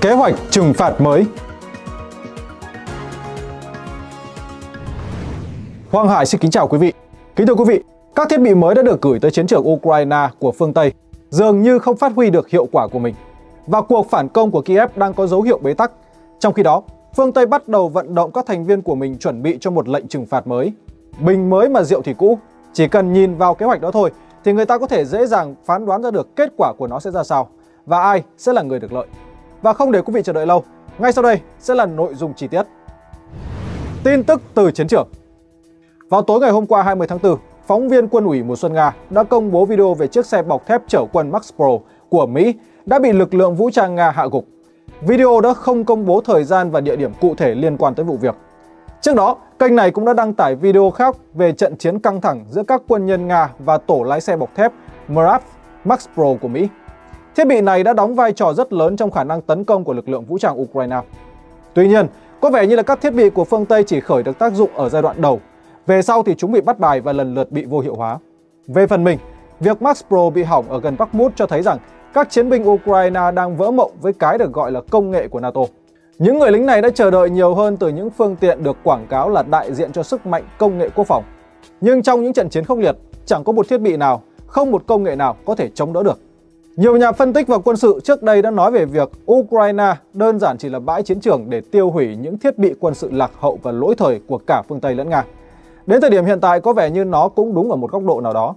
Kế hoạch trừng phạt mới Hoàng Hải xin kính chào quý vị. Kính thưa quý vị, các thiết bị mới đã được gửi tới chiến trường Ukraine của phương Tây dường như không phát huy được hiệu quả của mình. Và cuộc phản công của Kiev đang có dấu hiệu bế tắc. Trong khi đó, phương Tây bắt đầu vận động các thành viên của mình chuẩn bị cho một lệnh trừng phạt mới. Bình mới mà rượu thì cũ, chỉ cần nhìn vào kế hoạch đó thôi thì người ta có thể dễ dàng phán đoán ra được kết quả của nó sẽ ra sao và ai sẽ là người được lợi. Và không để quý vị chờ đợi lâu, ngay sau đây sẽ là nội dung chi tiết. Tin tức từ chiến trường Vào tối ngày hôm qua 20 tháng 4, phóng viên quân ủy mùa xuân Nga đã công bố video về chiếc xe bọc thép chở quân Max Pro của Mỹ đã bị lực lượng vũ trang Nga hạ gục. Video đã không công bố thời gian và địa điểm cụ thể liên quan tới vụ việc. Trước đó, kênh này cũng đã đăng tải video khác về trận chiến căng thẳng giữa các quân nhân Nga và tổ lái xe bọc thép Mrav Max Pro của Mỹ. Thiết bị này đã đóng vai trò rất lớn trong khả năng tấn công của lực lượng vũ trang Ukraine. Tuy nhiên, có vẻ như là các thiết bị của phương Tây chỉ khởi được tác dụng ở giai đoạn đầu. Về sau thì chúng bị bắt bài và lần lượt bị vô hiệu hóa. Về phần mình, việc Max Pro bị hỏng ở gần Bakhmut cho thấy rằng các chiến binh Ukraine đang vỡ mộng với cái được gọi là công nghệ của NATO. Những người lính này đã chờ đợi nhiều hơn từ những phương tiện được quảng cáo là đại diện cho sức mạnh công nghệ quốc phòng. Nhưng trong những trận chiến khốc liệt, chẳng có một thiết bị nào, không một công nghệ nào có thể chống đỡ được. Nhiều nhà phân tích và quân sự trước đây đã nói về việc Ukraine đơn giản chỉ là bãi chiến trường để tiêu hủy những thiết bị quân sự lạc hậu và lỗi thời của cả phương Tây lẫn Nga. Đến thời điểm hiện tại có vẻ như nó cũng đúng ở một góc độ nào đó.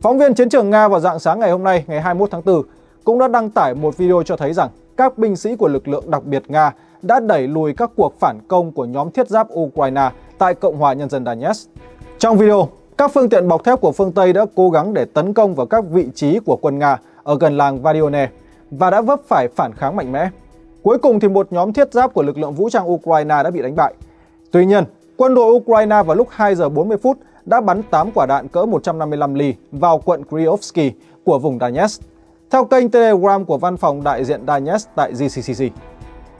Phóng viên chiến trường Nga vào dạng sáng ngày hôm nay, ngày 21 tháng 4, cũng đã đăng tải một video cho thấy rằng các binh sĩ của lực lượng đặc biệt Nga đã đẩy lùi các cuộc phản công của nhóm thiết giáp Ukraine tại Cộng hòa Nhân dân Donetsk. Trong video, các phương tiện bọc thép của phương Tây đã cố gắng để tấn công vào các vị trí của quân Nga ở gần làng Vadione và đã vấp phải phản kháng mạnh mẽ. Cuối cùng thì một nhóm thiết giáp của lực lượng vũ trang Ukraine đã bị đánh bại. Tuy nhiên, quân đội Ukraine vào lúc 2 giờ 40 phút đã bắn 8 quả đạn cỡ 155 ly vào quận Kryovsky của vùng Donetsk, theo kênh Telegram của văn phòng đại diện Donetsk tại GCCC.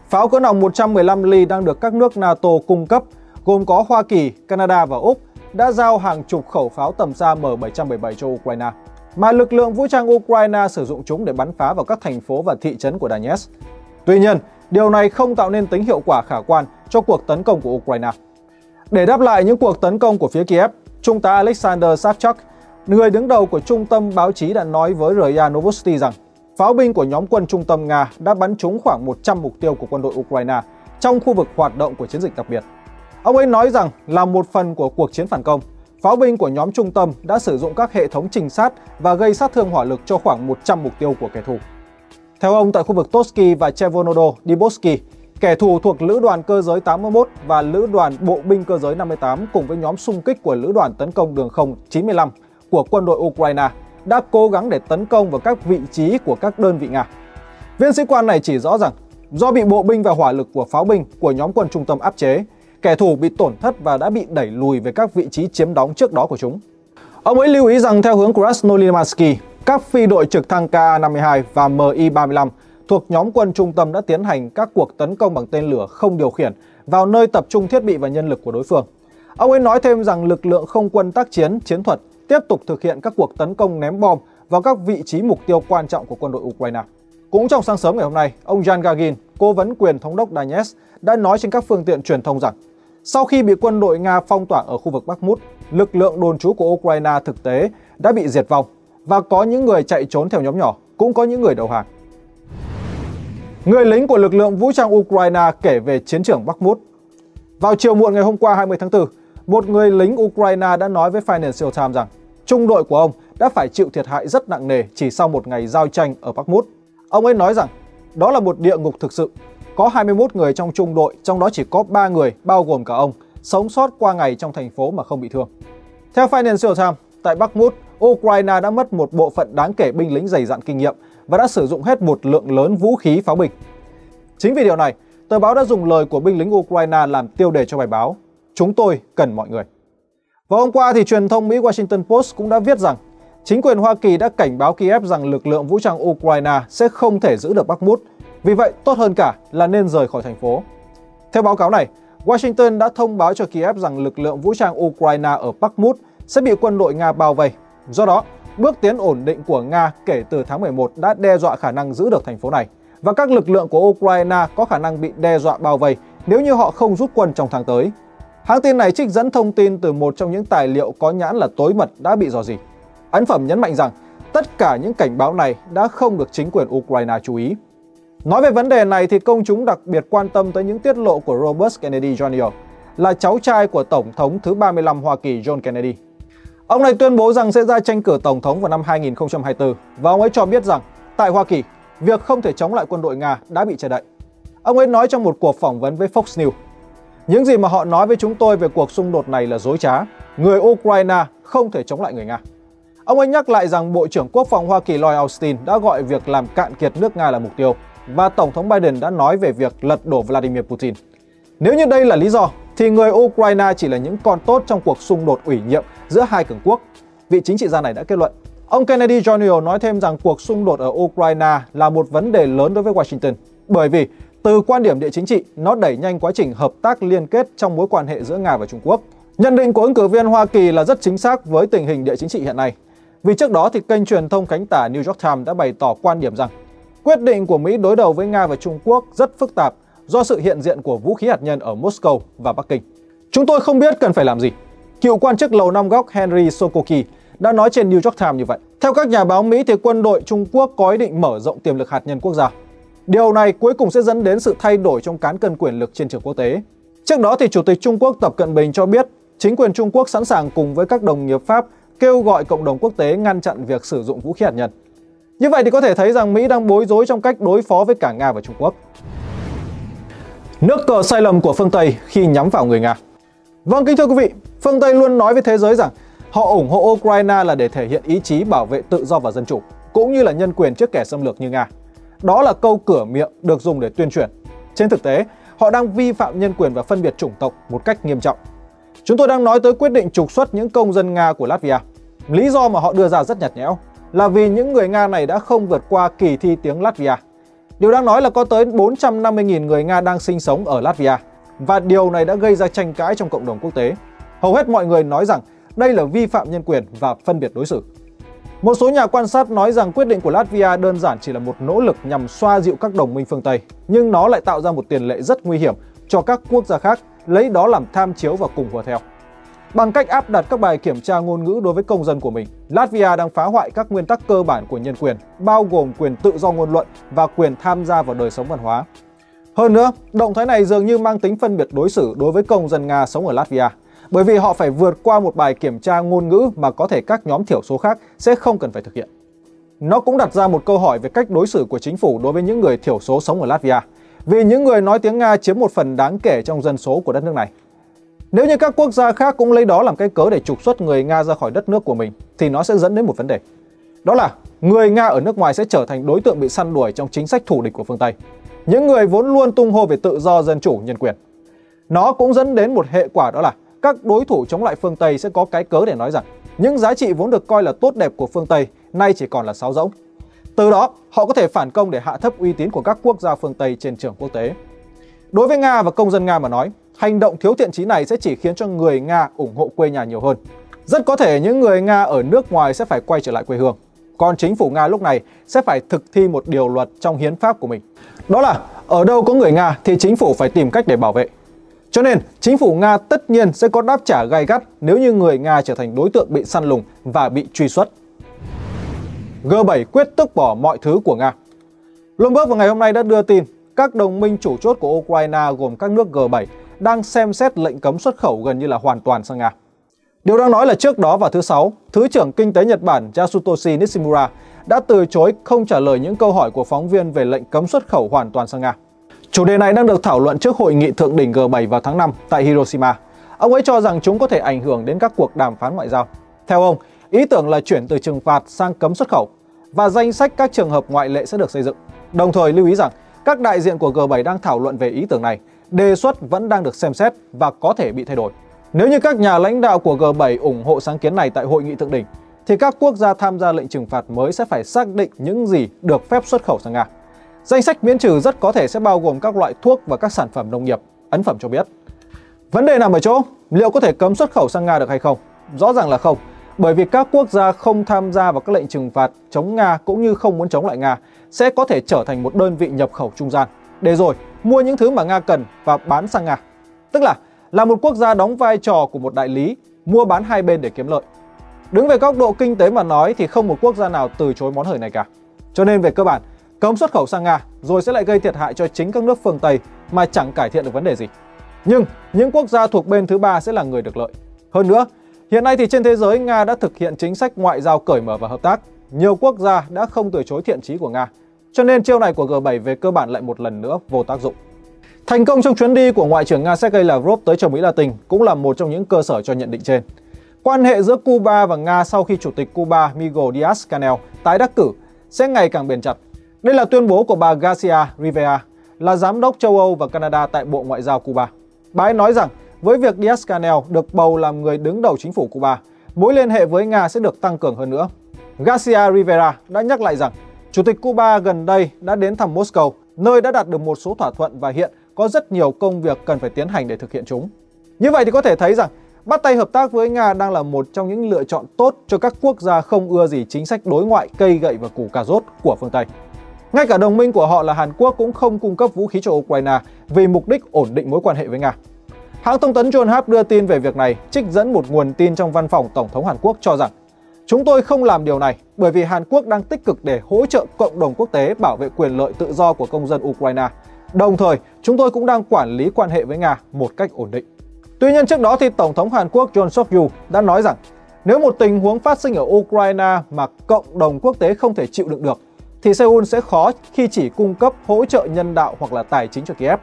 Pháo cỡ nòng 115 ly đang được các nước NATO cung cấp, gồm có Hoa Kỳ, Canada và Úc, đã giao hàng chục khẩu pháo tầm xa M777 cho Ukraine, mà lực lượng vũ trang Ukraine sử dụng chúng để bắn phá vào các thành phố và thị trấn của Donetsk. Tuy nhiên, điều này không tạo nên tính hiệu quả khả quan cho cuộc tấn công của Ukraine. Để đáp lại những cuộc tấn công của phía Kiev, Trung tá Alexander Savchuk, người đứng đầu của trung tâm báo chí đã nói với RIA Novosti rằng pháo binh của nhóm quân trung tâm Nga đã bắn trúng khoảng 100 mục tiêu của quân đội Ukraine trong khu vực hoạt động của chiến dịch đặc biệt. Ông ấy nói rằng là một phần của cuộc chiến phản công, pháo binh của nhóm trung tâm đã sử dụng các hệ thống trinh sát và gây sát thương hỏa lực cho khoảng 100 mục tiêu của kẻ thù. Theo ông, tại khu vực Toski và Chevonodo Diboski, kẻ thù thuộc Lữ đoàn cơ giới 81 và Lữ đoàn bộ binh cơ giới 58 cùng với nhóm xung kích của Lữ đoàn tấn công đường không 95 của quân đội Ukraine đã cố gắng để tấn công vào các vị trí của các đơn vị Nga. Viên sĩ quan này chỉ rõ rằng do bị bộ binh và hỏa lực của pháo binh của nhóm quân trung tâm áp chế, kẻ thù bị tổn thất và đã bị đẩy lùi về các vị trí chiếm đóng trước đó của chúng. Ông ấy lưu ý rằng theo hướng Krasnolimansky, các phi đội trực thăng Ka-52 và Mi-35 thuộc nhóm quân trung tâm đã tiến hành các cuộc tấn công bằng tên lửa không điều khiển vào nơi tập trung thiết bị và nhân lực của đối phương. Ông ấy nói thêm rằng lực lượng không quân tác chiến, chiến thuật tiếp tục thực hiện các cuộc tấn công ném bom vào các vị trí mục tiêu quan trọng của quân đội Ukraine. Cũng trong sáng sớm ngày hôm nay, ông Jan Gagin, cố vấn quyền thống đốc Donetsk, đã nói trên các phương tiện truyền thông rằng sau khi bị quân đội Nga phong tỏa ở khu vực Bakhmut, lực lượng đồn trú của Ukraine thực tế đã bị diệt vong và có những người chạy trốn theo nhóm nhỏ, cũng có những người đầu hàng. Người lính của lực lượng vũ trang Ukraine kể về chiến trường Bakhmut. Vào chiều muộn ngày hôm qua 20 tháng 4, một người lính Ukraine đã nói với Financial Times rằng trung đội của ông đã phải chịu thiệt hại rất nặng nề chỉ sau một ngày giao tranh ở Bakhmut. Ông ấy nói rằng đó là một địa ngục thực sự. Có 21 người trong trung đội, trong đó chỉ có 3 người, bao gồm cả ông, sống sót qua ngày trong thành phố mà không bị thương. Theo Financial Times, tại Bakhmut, Ukraine đã mất một bộ phận đáng kể binh lính dày dặn kinh nghiệm và đã sử dụng hết một lượng lớn vũ khí pháo binh. Chính vì điều này, tờ báo đã dùng lời của binh lính Ukraine làm tiêu đề cho bài báo Chúng tôi cần mọi người. Và hôm qua thì truyền thông Mỹ Washington Post cũng đã viết rằng chính quyền Hoa Kỳ đã cảnh báo Kiev rằng lực lượng vũ trang Ukraine sẽ không thể giữ được Bakhmut, vì vậy tốt hơn cả là nên rời khỏi thành phố. Theo báo cáo này, Washington đã thông báo cho Kiev rằng lực lượng vũ trang Ukraine ở Bakhmut sẽ bị quân đội Nga bao vây. Do đó, bước tiến ổn định của Nga kể từ tháng 11 đã đe dọa khả năng giữ được thành phố này và các lực lượng của Ukraine có khả năng bị đe dọa bao vây nếu như họ không rút quân trong tháng tới. Hãng tin này trích dẫn thông tin từ một trong những tài liệu có nhãn là tối mật đã bị dò dỉ. Ấn phẩm nhấn mạnh rằng tất cả những cảnh báo này đã không được chính quyền Ukraine chú ý. Nói về vấn đề này thì công chúng đặc biệt quan tâm tới những tiết lộ của Robert Kennedy Jr., là cháu trai của Tổng thống thứ 35 Hoa Kỳ John Kennedy. Ông này tuyên bố rằng sẽ ra tranh cử Tổng thống vào năm 2024 và ông ấy cho biết rằng tại Hoa Kỳ, việc không thể chống lại quân đội Nga đã bị che đậy. Ông ấy nói trong một cuộc phỏng vấn với Fox News, những gì mà họ nói với chúng tôi về cuộc xung đột này là dối trá. Người Ukraine không thể chống lại người Nga. Ông ấy nhắc lại rằng Bộ trưởng Quốc phòng Hoa Kỳ Lloyd Austin đã gọi việc làm cạn kiệt nước Nga là mục tiêu và Tổng thống Biden đã nói về việc lật đổ Vladimir Putin. Nếu như đây là lý do, thì người Ukraine chỉ là những con tốt trong cuộc xung đột ủy nhiệm giữa hai cường quốc. Vị chính trị gia này đã kết luận. Ông Kennedy Jr. nói thêm rằng cuộc xung đột ở Ukraine là một vấn đề lớn đối với Washington, bởi vì từ quan điểm địa chính trị, nó đẩy nhanh quá trình hợp tác liên kết trong mối quan hệ giữa Nga và Trung Quốc. Nhận định của ứng cử viên Hoa Kỳ là rất chính xác với tình hình địa chính trị hiện nay. Vì trước đó thì kênh truyền thông cánh tả New York Times đã bày tỏ quan điểm rằng quyết định của Mỹ đối đầu với Nga và Trung Quốc rất phức tạp do sự hiện diện của vũ khí hạt nhân ở Moscow và Bắc Kinh. Chúng tôi không biết cần phải làm gì. Cựu quan chức Lầu Năm Góc Henry Sokoki đã nói trên New York Times như vậy. Theo các nhà báo Mỹ thì quân đội Trung Quốc có ý định mở rộng tiềm lực hạt nhân quốc gia. Điều này cuối cùng sẽ dẫn đến sự thay đổi trong cán cân quyền lực trên trường quốc tế. Trước đó thì Chủ tịch Trung Quốc Tập Cận Bình cho biết, chính quyền Trung Quốc sẵn sàng cùng với các đồng nghiệp Pháp kêu gọi cộng đồng quốc tế ngăn chặn việc sử dụng vũ khí hạt nhân. Như vậy thì có thể thấy rằng Mỹ đang bối rối trong cách đối phó với cả Nga và Trung Quốc. Nước cờ sai lầm của phương Tây khi nhắm vào người Nga Vâng kính thưa quý vị, phương Tây luôn nói với thế giới rằng họ ủng hộ Ukraine là để thể hiện ý chí bảo vệ tự do và dân chủ, cũng như là nhân quyền trước kẻ xâm lược như Nga. Đó là câu cửa miệng được dùng để tuyên truyền. Trên thực tế, họ đang vi phạm nhân quyền và phân biệt chủng tộc một cách nghiêm trọng. Chúng tôi đang nói tới quyết định trục xuất những công dân Nga của Latvia. Lý do mà họ đưa ra rất nhạt nhẽo là vì những người Nga này đã không vượt qua kỳ thi tiếng Latvia. Điều đang nói là có tới 450.000 người Nga đang sinh sống ở Latvia và điều này đã gây ra tranh cãi trong cộng đồng quốc tế. Hầu hết mọi người nói rằng đây là vi phạm nhân quyền và phân biệt đối xử. Một số nhà quan sát nói rằng quyết định của Latvia đơn giản chỉ là một nỗ lực nhằm xoa dịu các đồng minh phương Tây, nhưng nó lại tạo ra một tiền lệ rất nguy hiểm cho các quốc gia khác lấy đó làm tham chiếu và cùng hùa theo. Bằng cách áp đặt các bài kiểm tra ngôn ngữ đối với công dân của mình, Latvia đang phá hoại các nguyên tắc cơ bản của nhân quyền, bao gồm quyền tự do ngôn luận và quyền tham gia vào đời sống văn hóa. Hơn nữa, động thái này dường như mang tính phân biệt đối xử đối với công dân Nga sống ở Latvia, bởi vì họ phải vượt qua một bài kiểm tra ngôn ngữ mà có thể các nhóm thiểu số khác sẽ không cần phải thực hiện. Nó cũng đặt ra một câu hỏi về cách đối xử của chính phủ đối với những người thiểu số sống ở Latvia, vì những người nói tiếng Nga chiếm một phần đáng kể trong dân số của đất nước này. Nếu như các quốc gia khác cũng lấy đó làm cái cớ để trục xuất người Nga ra khỏi đất nước của mình, thì nó sẽ dẫn đến một vấn đề. Đó là người Nga ở nước ngoài sẽ trở thành đối tượng bị săn đuổi trong chính sách thủ địch của phương Tây những người vốn luôn tung hô về tự do, dân chủ, nhân quyền. Nó cũng dẫn đến một hệ quả đó là các đối thủ chống lại phương Tây sẽ có cái cớ để nói rằng những giá trị vốn được coi là tốt đẹp của phương Tây nay chỉ còn là sáo rỗng. Từ đó, họ có thể phản công để hạ thấp uy tín của các quốc gia phương Tây trên trường quốc tế. Đối với Nga và công dân Nga mà nói, hành động thiếu thiện trí này sẽ chỉ khiến cho người Nga ủng hộ quê nhà nhiều hơn. Rất có thể những người Nga ở nước ngoài sẽ phải quay trở lại quê hương. Còn chính phủ Nga lúc này sẽ phải thực thi một điều luật trong hiến pháp của mình. Đó là ở đâu có người Nga thì chính phủ phải tìm cách để bảo vệ. Cho nên, chính phủ Nga tất nhiên sẽ có đáp trả gay gắt nếu như người Nga trở thành đối tượng bị săn lùng và bị truy xuất. G7 quyết tước bỏ mọi thứ của Nga Bloomberg vào ngày hôm nay đã đưa tin các đồng minh chủ chốt của Ukraine gồm các nước G7 đang xem xét lệnh cấm xuất khẩu gần như là hoàn toàn sang Nga. Điều đang nói là trước đó vào thứ Sáu, Thứ trưởng Kinh tế Nhật Bản Yasutoshi Nishimura đã từ chối không trả lời những câu hỏi của phóng viên về lệnh cấm xuất khẩu hoàn toàn sang Nga. Chủ đề này đang được thảo luận trước hội nghị thượng đỉnh G7 vào tháng 5 tại Hiroshima. Ông ấy cho rằng chúng có thể ảnh hưởng đến các cuộc đàm phán ngoại giao. Theo ông, ý tưởng là chuyển từ trừng phạt sang cấm xuất khẩu và danh sách các trường hợp ngoại lệ sẽ được xây dựng. Đồng thời lưu ý rằng các đại diện của G7 đang thảo luận về ý tưởng này, đề xuất vẫn đang được xem xét và có thể bị thay đổi. Nếu như các nhà lãnh đạo của G7 ủng hộ sáng kiến này tại hội nghị thượng đỉnh, thì các quốc gia tham gia lệnh trừng phạt mới sẽ phải xác định những gì được phép xuất khẩu sang Nga. Danh sách miễn trừ rất có thể sẽ bao gồm các loại thuốc và các sản phẩm nông nghiệp, ấn phẩm cho biết. Vấn đề nằm ở chỗ, liệu có thể cấm xuất khẩu sang Nga được hay không? Rõ ràng là không, bởi vì các quốc gia không tham gia vào các lệnh trừng phạt chống Nga cũng như không muốn chống lại Nga sẽ có thể trở thành một đơn vị nhập khẩu trung gian để rồi mua những thứ mà Nga cần và bán sang Nga. Tức là là một quốc gia đóng vai trò của một đại lý mua bán hai bên để kiếm lợi. Đứng về góc độ kinh tế mà nói thì không một quốc gia nào từ chối món hời này cả. Cho nên về cơ bản, cấm xuất khẩu sang Nga rồi sẽ lại gây thiệt hại cho chính các nước phương Tây mà chẳng cải thiện được vấn đề gì. Nhưng những quốc gia thuộc bên thứ ba sẽ là người được lợi. Hơn nữa, hiện nay thì trên thế giới Nga đã thực hiện chính sách ngoại giao cởi mở và hợp tác. Nhiều quốc gia đã không từ chối thiện chí của Nga. Cho nên chiêu này của G7 về cơ bản lại một lần nữa vô tác dụng. Thành công trong chuyến đi của Ngoại trưởng Nga Sergei Lavrov tới châu Mỹ Latin cũng là một trong những cơ sở cho nhận định trên. Quan hệ giữa Cuba và Nga sau khi Chủ tịch Cuba Miguel Diaz-Canel tái đắc cử sẽ ngày càng bền chặt. Đây là tuyên bố của bà Garcia Rivera, là giám đốc châu Âu và Canada tại Bộ Ngoại giao Cuba. Bà ấy nói rằng với việc Diaz-Canel được bầu làm người đứng đầu chính phủ Cuba, mối liên hệ với Nga sẽ được tăng cường hơn nữa. Garcia Rivera đã nhắc lại rằng Chủ tịch Cuba gần đây đã đến thăm Moscow, nơi đã đạt được một số thỏa thuận và hiện có rất nhiều công việc cần phải tiến hành để thực hiện chúng. Như vậy thì có thể thấy rằng bắt tay hợp tác với Nga đang là một trong những lựa chọn tốt cho các quốc gia không ưa gì chính sách đối ngoại cây gậy và củ cà rốt của phương Tây. Ngay cả đồng minh của họ là Hàn Quốc cũng không cung cấp vũ khí cho Ukraine vì mục đích ổn định mối quan hệ với Nga. Hãng thông tấn John Hap đưa tin về việc này, trích dẫn một nguồn tin trong văn phòng Tổng thống Hàn Quốc cho rằng Chúng tôi không làm điều này bởi vì Hàn Quốc đang tích cực để hỗ trợ cộng đồng quốc tế bảo vệ quyền lợi tự do của công dân Ukraine. Đồng thời, chúng tôi cũng đang quản lý quan hệ với Nga một cách ổn định. Tuy nhiên trước đó thì Tổng thống Hàn Quốc John suk yeol đã nói rằng nếu một tình huống phát sinh ở Ukraine mà cộng đồng quốc tế không thể chịu đựng được thì Seoul sẽ khó khi chỉ cung cấp hỗ trợ nhân đạo hoặc là tài chính cho Kiev.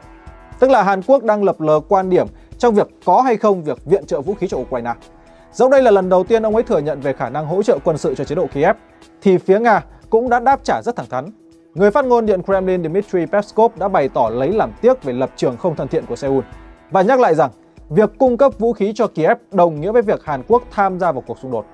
Tức là Hàn Quốc đang lập lờ quan điểm trong việc có hay không việc viện trợ vũ khí cho Ukraine. Dẫu đây là lần đầu tiên ông ấy thừa nhận về khả năng hỗ trợ quân sự cho chế độ Kiev, thì phía Nga cũng đã đáp trả rất thẳng thắn. Người phát ngôn Điện Kremlin Dmitry Peskov đã bày tỏ lấy làm tiếc về lập trường không thân thiện của Seoul và nhắc lại rằng việc cung cấp vũ khí cho Kiev đồng nghĩa với việc Hàn Quốc tham gia vào cuộc xung đột.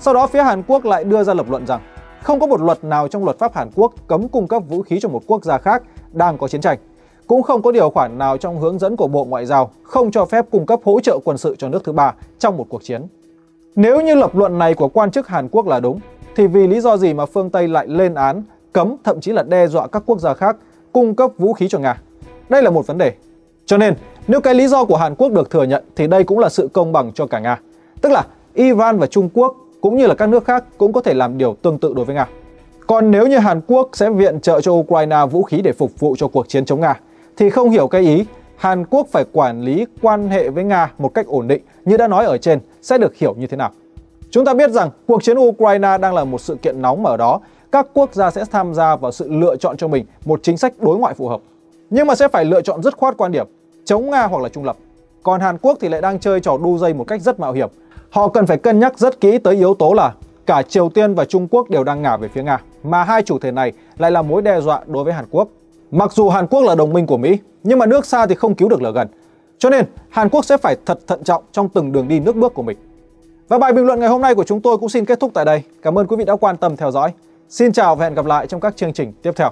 Sau đó phía Hàn Quốc lại đưa ra lập luận rằng không có một luật nào trong luật pháp Hàn Quốc cấm cung cấp vũ khí cho một quốc gia khác đang có chiến tranh. Cũng không có điều khoản nào trong hướng dẫn của Bộ Ngoại giao không cho phép cung cấp hỗ trợ quân sự cho nước thứ ba trong một cuộc chiến. Nếu như lập luận này của quan chức Hàn Quốc là đúng, thì vì lý do gì mà phương Tây lại lên án, cấm thậm chí là đe dọa các quốc gia khác cung cấp vũ khí cho Nga? Đây là một vấn đề. Cho nên, nếu cái lý do của Hàn Quốc được thừa nhận thì đây cũng là sự công bằng cho cả Nga. Tức là Iran và Trung Quốc cũng như là các nước khác cũng có thể làm điều tương tự đối với Nga. Còn nếu như Hàn Quốc sẽ viện trợ cho Ukraine vũ khí để phục vụ cho cuộc chiến chống Nga thì không hiểu cái ý Hàn Quốc phải quản lý quan hệ với Nga một cách ổn định như đã nói ở trên sẽ được hiểu như thế nào. Chúng ta biết rằng cuộc chiến Ukraine đang là một sự kiện nóng mà ở đó các quốc gia sẽ tham gia vào sự lựa chọn cho mình một chính sách đối ngoại phù hợp. Nhưng mà sẽ phải lựa chọn dứt khoát quan điểm chống Nga hoặc là trung lập. Còn Hàn Quốc thì lại đang chơi trò đu dây một cách rất mạo hiểm. Họ cần phải cân nhắc rất kỹ tới yếu tố là cả Triều Tiên và Trung Quốc đều đang ngả về phía Nga, mà hai chủ thể này lại là mối đe dọa đối với Hàn Quốc. Mặc dù Hàn Quốc là đồng minh của Mỹ, nhưng mà nước xa thì không cứu được lửa gần. Cho nên, Hàn Quốc sẽ phải thật thận trọng trong từng đường đi nước bước của mình. Và bài bình luận ngày hôm nay của chúng tôi cũng xin kết thúc tại đây. Cảm ơn quý vị đã quan tâm theo dõi. Xin chào và hẹn gặp lại trong các chương trình tiếp theo.